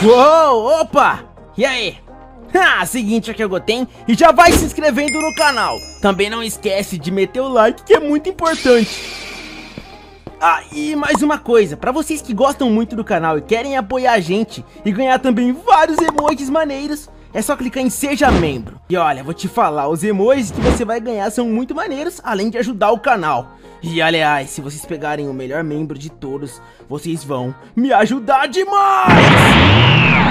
Uou, opa! E aí? Ah, seguinte, aqui é o Goten e já vai se inscrevendo no canal. Também não esquece de meter o like que é muito importante. Ah, e mais uma coisa, pra vocês que gostam muito do canal e querem apoiar a gente e ganhar também vários emojis maneiros, é só clicar em Seja Membro. E olha, vou te falar, os emojis que você vai ganhar são muito maneiros, além de ajudar o canal. E aliás, se vocês pegarem o melhor membro de todos, vocês vão me ajudar demais!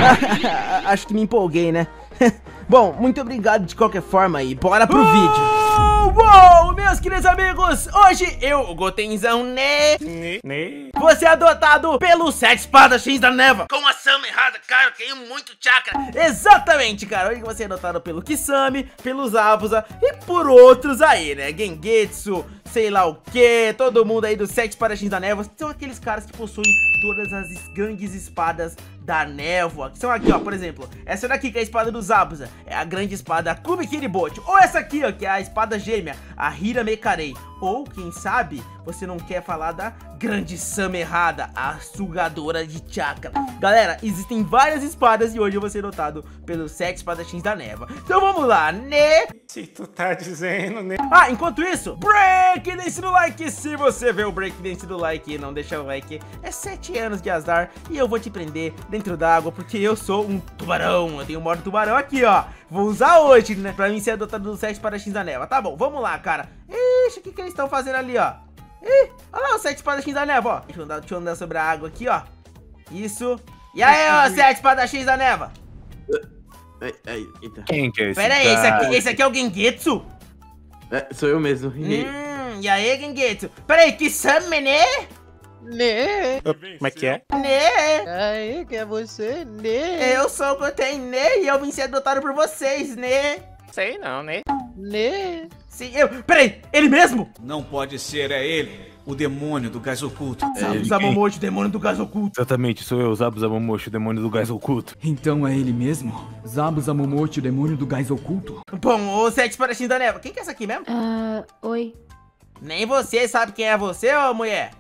Acho que me empolguei, né? Bom, muito obrigado de qualquer forma e bora pro oh, vídeo. Uou, meus queridos amigos, hoje eu, o Gotenzão, né? né? né? Você é adotado pelo Sete Espadachins da Neva. Com ação errada, cara, eu tenho muito chakra. Exatamente, cara. Hoje você é adotado pelo Kisame, pelos Abusa e por outros aí, né? Gengetsu, sei lá o que, todo mundo aí dos Sete Espadachins da Névoa, são aqueles caras que possuem todas as grandes espadas da névoa, que são aqui, ó, por exemplo, essa daqui que é a espada dos Abusa, é a grande espada Kubi Kiriboti, ou essa aqui, ó, que é a espada gêmea, a Hira Mekarei, ou, quem sabe, você não quer falar da grande Sama errada, a sugadora de chakra. Galera, existem várias espadas e hoje eu vou ser notado pelos sete espadachins da neva. Então vamos lá, né? Se tu tá dizendo, né? Ah, enquanto isso, break dance do like. Se você vê o break dance do like e não deixa o like, é sete anos de azar e eu vou te prender dentro d'água porque eu sou um tubarão. Eu tenho um modo tubarão aqui, ó. Vou usar hoje, né? Pra mim ser adotado dos sete espadachins da neva. Tá bom, vamos lá, cara. Ixi, o que, que eles estão fazendo ali, ó? Ih, olha lá os sete espadachins da neva, ó. Deixa eu, andar, deixa eu andar sobre a água aqui, ó. Isso. E aí, ó, sete espadachins da neva? Quem que é esse Pera aí, esse aqui, esse aqui é o Gengetsu? É, sou eu mesmo. Hum, e aí, Gengetsu? Pera aí, que Same, né? Né? Como é que é? Né? Aí, que é você? Né? Eu sou o Goten, né? E eu vim ser adotado por vocês, né? Sei não, né? Né? Sim, eu... Peraí, ele mesmo? Não pode ser, é ele. O demônio do gás oculto. É Zabuzamomoshi, demônio do gás oculto. Exatamente, sou eu, Zabuzamomoshi, demônio do gás oculto. Então é ele mesmo? Zabuzamomoshi, demônio do gás oculto? Bom, o Sete Espadachim da Neva, quem que é essa aqui mesmo? Ah, uh, oi. Nem você sabe quem é você, ô mulher?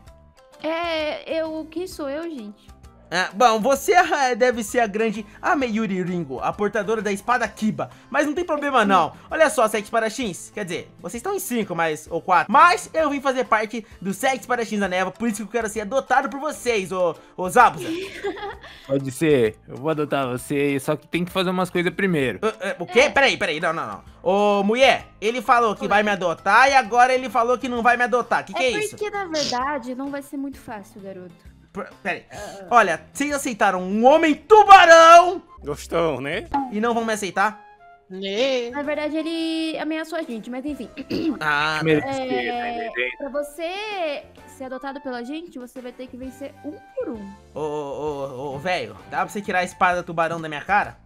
É, eu... Quem sou eu, gente? Ah, bom, você é, deve ser a grande Ameyuri Ringo, a portadora da espada Kiba. Mas não tem problema não. Olha só, sete espadachins. Quer dizer, vocês estão em cinco, mas ou quatro. Mas eu vim fazer parte dos sete espadachins da neva, por isso que eu quero ser adotado por vocês, ô, ô Zabuza. Pode ser, eu vou adotar você, só que tem que fazer umas coisas primeiro. Uh, uh, o quê? É. Peraí, peraí, não, não, não. Ô, mulher, ele falou que Oi. vai me adotar e agora ele falou que não vai me adotar. O que, que é, é isso? É porque, na verdade, não vai ser muito fácil, garoto. Pera aí. Olha, vocês aceitaram um homem tubarão! Gostou, né? E não vão me aceitar? Né? Na verdade, ele ameaçou a gente, mas enfim. Ah, é, pra você ser adotado pela gente, você vai ter que vencer um por um. Ô, ô, ô, velho, dá pra você tirar a espada tubarão da minha cara?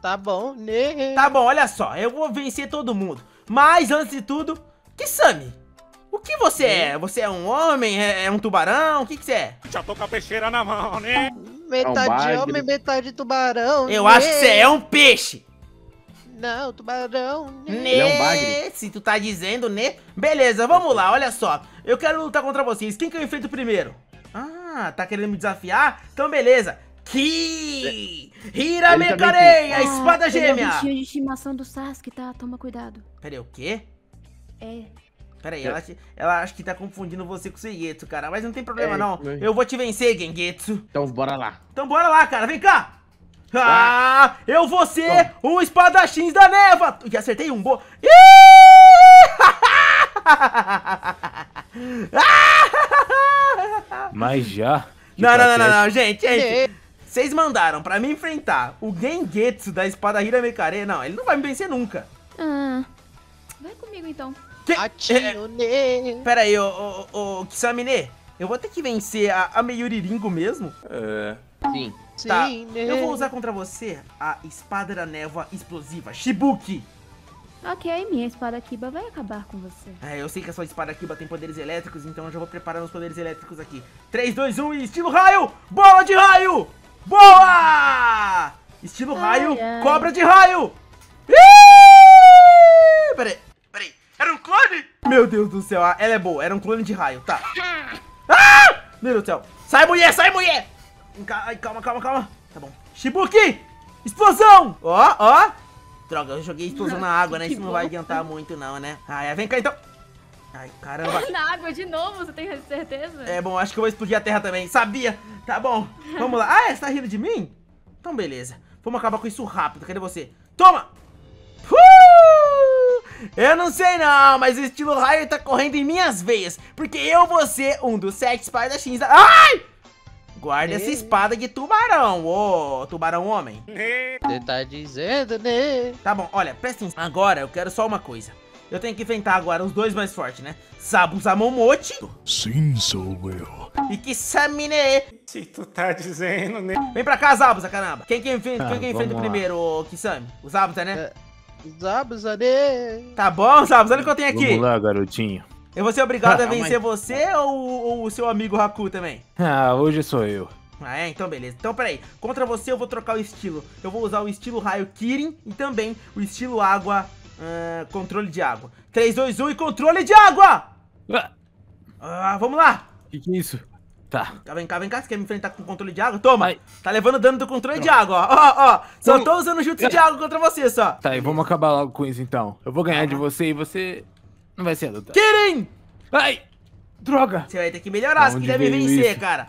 Tá bom, né? Tá bom, olha só, eu vou vencer todo mundo. Mas, antes de tudo, que? O que você é? Você é um homem? É, é um tubarão? O que, que você é? Já tô com a peixeira na mão, né? Metade é um homem, metade tubarão. Eu né? acho que você é um peixe. Não, tubarão. Né? É um bagre. Se tu tá dizendo, né? Beleza, vamos lá, olha só. Eu quero lutar contra vocês. Quem que eu enfrento primeiro? Ah, tá querendo me desafiar? Então beleza. Ki! Hira Mekarei, a espada gêmea! É o de estimação do Sasuke, tá? Toma cuidado. Peraí, o quê? É. Pera aí, ela, ela acha que tá confundindo você com o Sengetsu, cara. Mas não tem problema, é, não. Mas... Eu vou te vencer, Gengetsu. Então bora lá. Então bora lá, cara. Vem cá. Ah, eu vou ser um espadachins da neva. Já acertei um boa. Mas já. Não, não, não, não, não, gente, gente. Vocês mandaram pra me enfrentar o Gengetsu da espada Hiramekare. Não, ele não vai me vencer nunca. Ah, vai comigo então. Que... Atinho, né? Pera aí, ô, ô, ô Kisamine, eu vou ter que vencer a, a Meyuri Ringo mesmo? É. Sim. Tá, Sim, né? eu vou usar contra você a espada da névoa explosiva, Shibuki. Ok, minha espada Kiba vai acabar com você. É, eu sei que a sua espada Kiba tem poderes elétricos, então eu já vou preparando os poderes elétricos aqui. 3, 2, 1 e estilo raio! Bola de raio! Boa! Estilo ai, raio, ai. cobra de raio! Ih! Pera aí. Era um clone? Meu Deus do céu, ela é boa. Era um clone de raio, tá. Ah! Meu Deus do céu. Sai, mulher, sai, mulher. Ai, calma, calma, calma. Tá bom. Shibuki! Explosão! Ó, ó. Droga, eu joguei explosão na água, né? Isso não vai adiantar muito não, né? Ah, é, vem cá então. Ai, caramba. Na água de novo, você tem certeza? É bom, acho que eu vou explodir a terra também. Sabia? Tá bom. Vamos lá. Ah, é, você tá rindo de mim? Então, beleza. Vamos acabar com isso rápido. Cadê você? Toma! Eu não sei não, mas o estilo raio tá correndo em minhas veias. Porque eu vou ser um dos sete espadachins da... Ai! Guarda essa espada de tubarão, ô tubarão homem. Você tá dizendo, né? Tá bom, olha, presta atenção. Agora eu quero só uma coisa. Eu tenho que enfrentar agora os dois mais fortes, né? Sabu Zamomochi Sim, sou eu. e Kisamine. Se tu tá dizendo, né? Vem pra cá, Zabuza, caramba. Quem que enfrenta, Ah, quem que enfrenta primeiro, ô Kisame? O Zabuza, né? É. Zabuza, né? Tá bom, Zabuza, olha o que eu tenho aqui. Vamos lá, garotinho. Eu vou ser obrigado a vencer você ou, ou o seu amigo Haku também? Ah, hoje sou eu. Ah, é? Então beleza. Então peraí. Contra você eu vou trocar o estilo. Eu vou usar o estilo raio Kirin e também o estilo água, ah, controle de água. 3, 2, 1 e controle de água! Ah, Ah, vamos lá! que que é isso? Tá. Tá, vem cá, vem cá. Você quer me enfrentar com controle de água? Toma! Ai. Tá levando dano do controle de água, ó. Ó, ó. Só Vamos. tô usando jutsu de água contra você só. Tá, e vamos acabar logo com isso então. Eu vou ganhar de você e você não vai ser adotado. Kirin! Ai! Droga! Você vai ter que melhorar Onde quiser me vencer, isso? cara.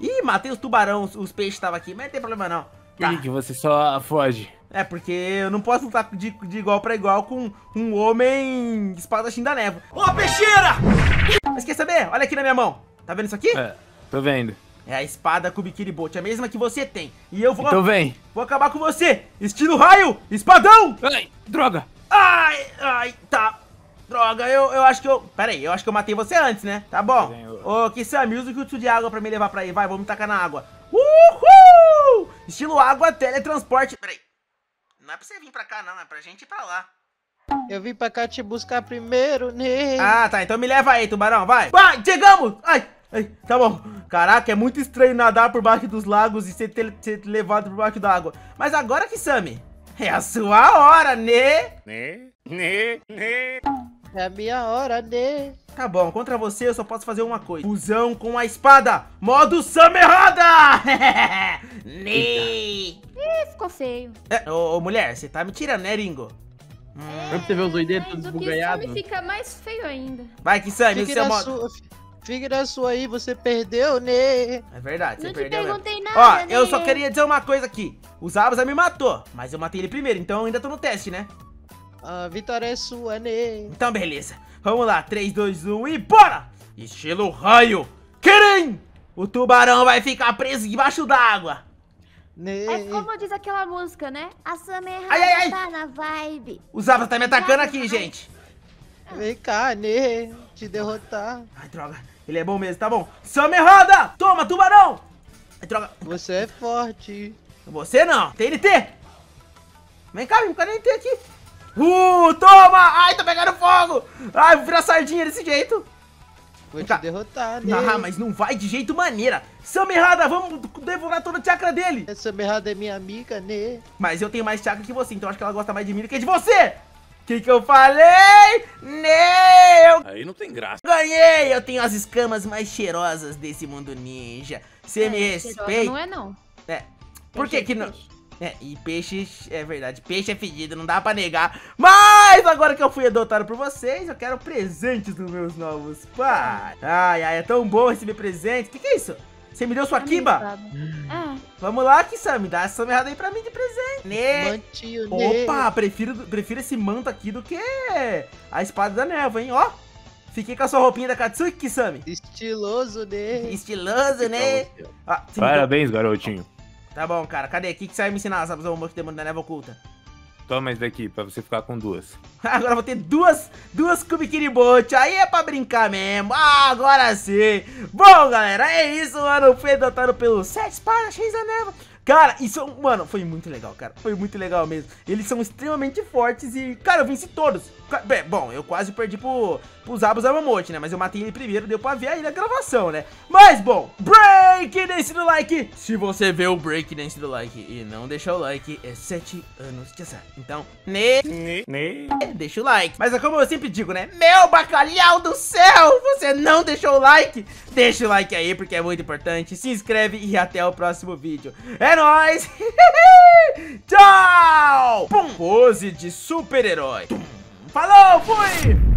Ih, matei os tubarões, os peixes estavam aqui, mas não tem problema não. Que, que você só foge? É, porque eu não posso lutar de, de igual pra igual com um homem espadachim da névoa. Ô, peixeira! Mas quer saber? Olha aqui na minha mão. Tá vendo isso aqui? É, tô vendo. É a espada Kubikiri Bote, a mesma que você tem. E eu vou, Então vem. vou acabar com você. Estilo raio, espadão! Ai, droga! Ai, ai, tá. Droga, eu, eu acho que eu... Pera aí, eu acho que eu matei você antes, né? Tá bom. Ô, Kisame, usa o jutsu de água pra me levar pra aí. Vai, vamos me tacar na água. Uhul! Estilo água, teletransporte. Pera aí. Não é pra você vir pra cá, não. É pra gente ir pra lá. Eu vim pra cá te buscar primeiro, né? Ah, tá. Então me leva aí, tubarão. Vai. Vai, chegamos! Ai, ai, tá bom. Caraca, é muito estranho nadar por baixo dos lagos e ser, ser levado por baixo da água. Mas agora, Kisame, é a sua hora, né? Né? Né? Né? É a minha hora, né? Tá bom, contra você eu só posso fazer uma coisa. Fusão com a espada. Modo Samerrada! né? Ih, ficou feio. É, ô, ô, mulher, você tá me tirando, né, Ringo? Pra você ver os todos o que esbugalhados. some fica mais feio ainda. Vai, Kisame, o seu modo... sua, fique na sua aí, você perdeu, né? É verdade, você Não perdeu mesmo. perguntei Ó, nada, eu né? só queria dizer uma coisa aqui. O Zabuza me matou, mas eu matei ele primeiro, então eu ainda tô no teste, né? A vitória é sua, né? Então beleza. Vamos lá, 3, 2, 1 e bora! Estilo raio. Kirin! O tubarão vai ficar preso debaixo d'água. né? É como diz aquela música, né? A Ai, ai, ai. tá na vibe. O Zabuza tá me atacando aqui, gente. Vem cá, né? Te derrotar. Ai, droga. Ele é bom mesmo, tá bom. Summer roda! Toma, tubarão! Ai, droga. Você é forte. Você não, TNT! Vem cá, vem cá, TNT aqui. Uh, toma! Ai, tá pegando fogo! Ai, vou virar sardinha desse jeito. Vou te derrotar, né? Ah, mas não vai de jeito maneira. Samerrada, vamos devorar toda a chakra dele. Essa merda é minha amiga, né? Mas eu tenho mais chakra que você, então acho que ela gosta mais de mim do que de você. Que que eu falei? Né, não tem graça. ganhei. Eu tenho as escamas mais cheirosas desse mundo ninja. Você me É, cheirosa respeita? Não é não. É. Por que Peixe é que não... É, e peixe, é verdade, peixe é fedido, não dá pra negar. Mas agora que eu fui adotado por vocês, eu quero presentes dos meus novos pais. Ai, ai, é tão bom receber presentes. Que que é isso? Você me deu sua kiba? É. Vamos lá, Kisame, dá essa merda aí pra mim de presente. Né? Mantinho, né? Opa, prefiro, prefiro esse manto aqui do que a espada da névoa, hein? Ó, fiquei com a sua roupinha da Katsuki, Kisame. Estiloso, né? Estiloso, né? Ah, Parabéns, garotinho. Tá bom, cara, cadê? O que, que você vai me ensinar, sabe, o monte demônio da névoa oculta? Toma esse daqui pra você ficar com duas. Agora eu vou ter duas, duas Kubikiribote. Aí é pra brincar mesmo. Ah, agora sim. Bom, galera, é isso, mano. Fui adotado pelo Sete Espadas X da Neva. Cara, isso, mano, foi muito legal, cara. Foi muito legal mesmo. Eles são extremamente fortes e, cara, eu venci todos. Bem, Bom, eu quase perdi pro, pro Zabu Zamamote, né? Mas eu matei ele primeiro, deu pra ver aí na gravação, né? Mas, bom, break dance do like. Se você vê o break dance do like e não deixar o like, é 7 anos de azar. Então, ne, ne, ne, deixa o like. Mas é como eu sempre digo, né? Meu bacalhau do céu, você não deixou o like? Deixa o like aí, porque é muito importante. Se inscreve e até o próximo vídeo. É nóis! Tchau! Pum! Pose de super-herói. Falou, fui!